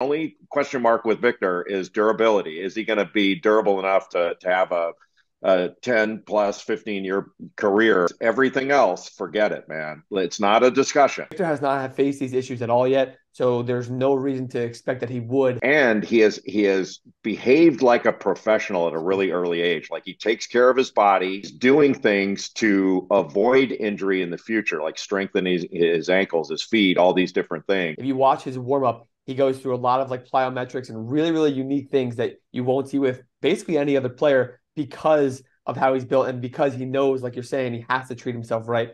Only question mark with Victor is durability. Is he going to be durable enough to to have a a 10 plus 15 year career. Everything else, forget it, man. It's not a discussion. Victor has not faced these issues at all yet, so there's no reason to expect that he would. And he has he has behaved like a professional at a really early age. Like he takes care of his body, he's doing things to avoid injury in the future, like strengthening his, his ankles, his feet, all these different things. If you watch his warm up, he goes through a lot of like plyometrics and really, really unique things that you won't see with basically any other player because of how he's built and because he knows, like you're saying, he has to treat himself right.